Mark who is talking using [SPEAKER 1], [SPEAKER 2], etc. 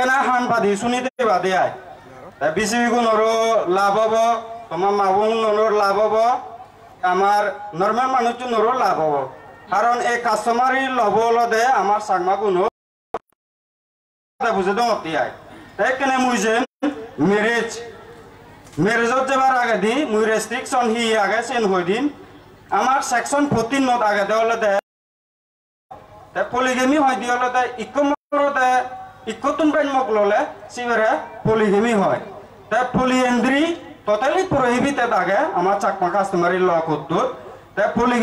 [SPEAKER 1] কেনে হান বাদি শুনিতে বাদে আয়। বিসিবি গুণৰো লাভ হ'ব তোমাৰ মাগুণৰো লাভ হ'ব আমাৰ নৰ্মেল মানুহজনৰো লাভ হ'ব। কাৰণ এই কাষ্টমাৰী ল'ব লদে আমাৰ চাকমা গুণো বুঝে দঙতি আয়। তাই কেনে মুই যে মেরেজ মেরেজত যাবার আগে দি মুই রেস্ট্রিকশন হি আগে চেন হই দিন আমার সেকশন ফোরটিন নত আগে দে তে পলিগেমি হয় দে ইকো মরতে ইকো তুনবাইন মক ললে সিবেরে পলিগেমি হয়। তে পলিএন্দ্রি টোটালি প্রহিবিটেড আগে আমার চাকমা কাস্টমারি ল করতো তে পলি